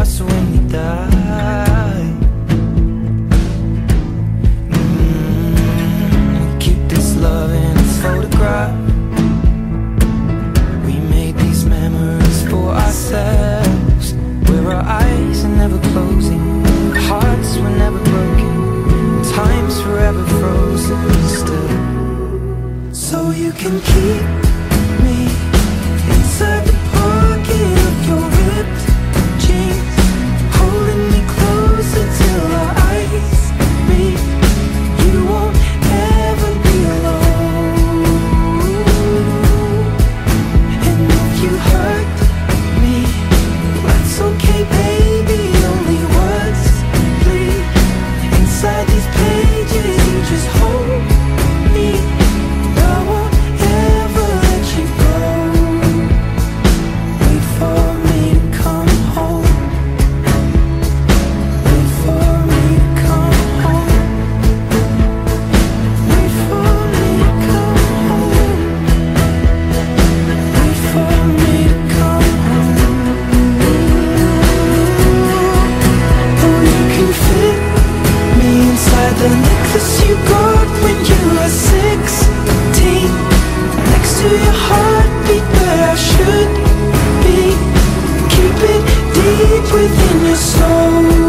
us when we die mm -hmm. Keep this love in a photograph. We made these memories for ourselves. Where our eyes are never closing Hearts were never broken Time's forever frozen still. So you can keep So. stone